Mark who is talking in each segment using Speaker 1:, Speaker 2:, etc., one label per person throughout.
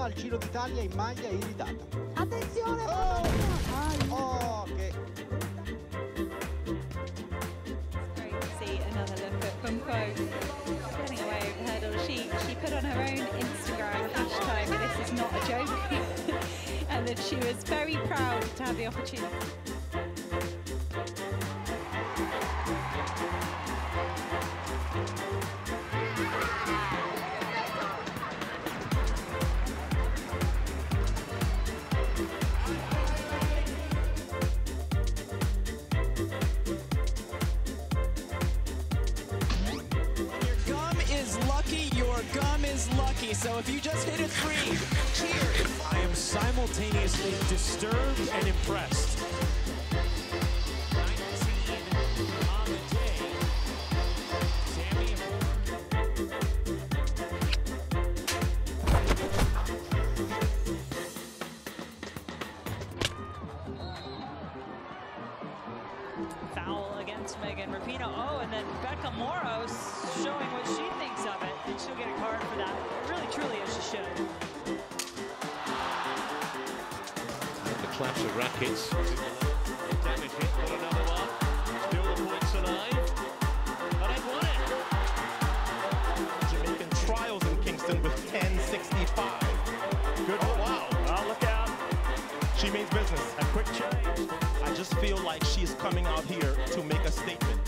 Speaker 1: fa al Giro d'Italia in maglia iridata.
Speaker 2: Attenzione!
Speaker 1: Oh! Oh, che.
Speaker 3: She she put on her own Instagram hashtag this is not a joke and that she was very proud to have the opportunity.
Speaker 4: Your gum is lucky. So if you just hit a three, cheers.
Speaker 5: I am simultaneously disturbed and impressed. 19 on the day. Sammy
Speaker 6: foul against Megan Rapinoe. Oh, and then Becca Moros showing what she thinks of it, and she'll get a card for that. Really, truly, as she should.
Speaker 7: The clash of rackets. Damage hit, but another one. Still the points alive. But they've won it.
Speaker 8: Jamaican trials in Kingston with 1065. Good. Oh, wow. Oh, look out. She means business. A quick change. I just feel like she's coming out here to make a statement.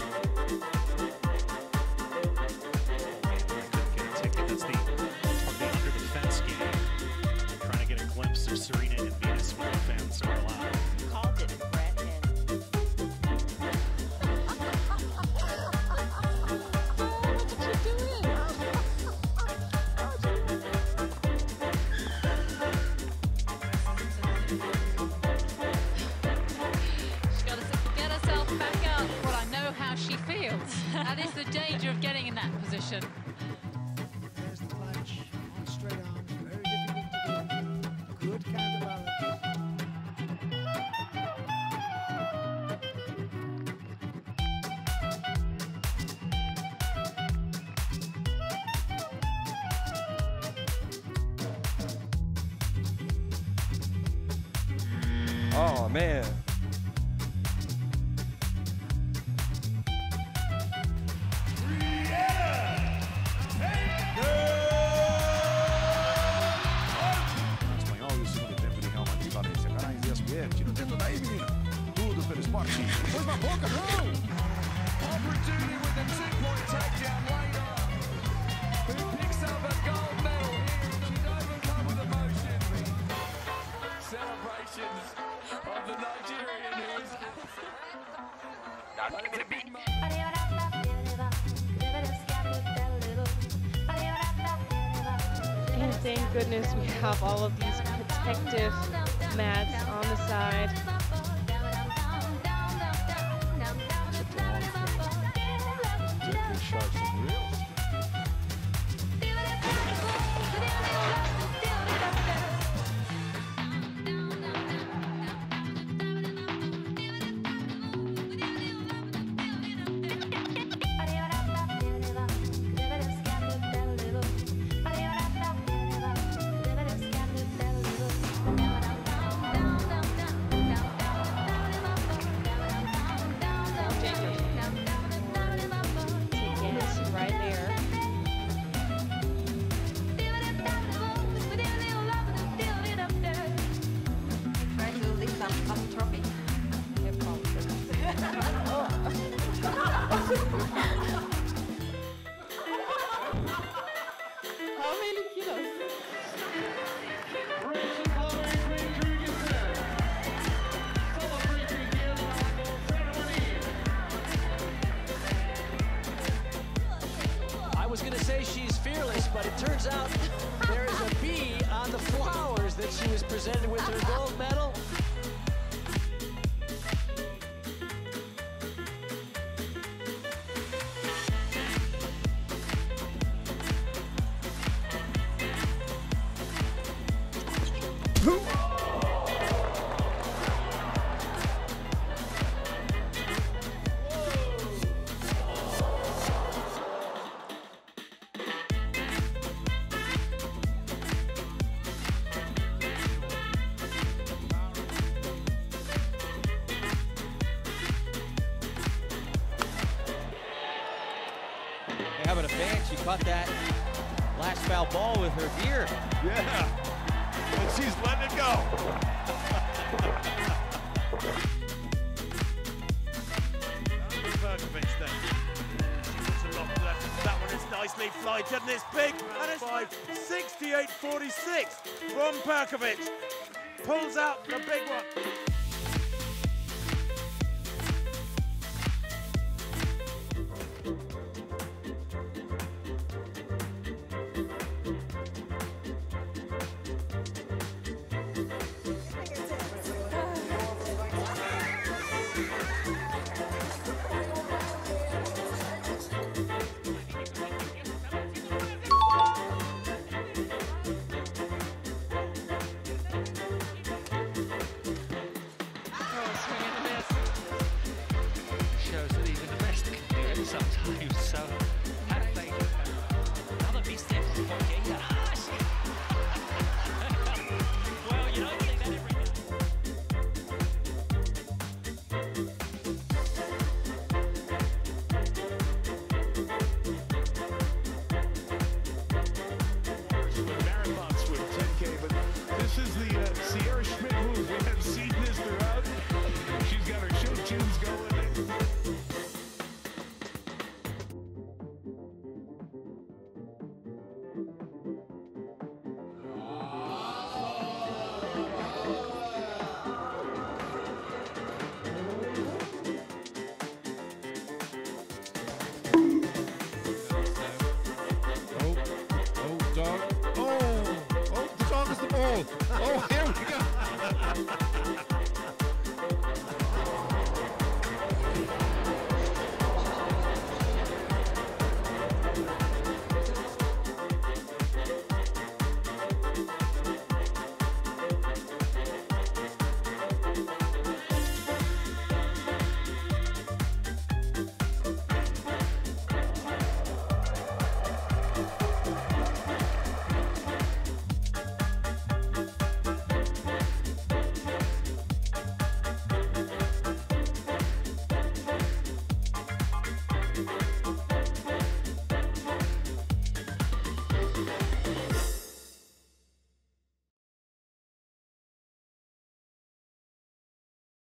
Speaker 9: Position.
Speaker 2: There's the clutch on straight arms. Very difficult to do. Good counterbalance.
Speaker 10: Oh man.
Speaker 5: Tira o dedo daí, menina. Tudo pelo esporte. Põe na boca, não!
Speaker 4: Opportunity with the two-point takedown later. Who picks up a gold medal here? She's overcome with emotion. Celebrations of the Nigerian who is But it's a.
Speaker 11: And thank goodness we have all of these protective mats on the side.
Speaker 3: To
Speaker 10: caught that last foul ball with her gear.
Speaker 5: Yeah. And she's letting it go.
Speaker 12: Perkovic then. She puts a lot left. That one is nicely flighted and it's big. And it's 68-46 from Perkovic. Pulls out the big one.
Speaker 13: Sometimes. So,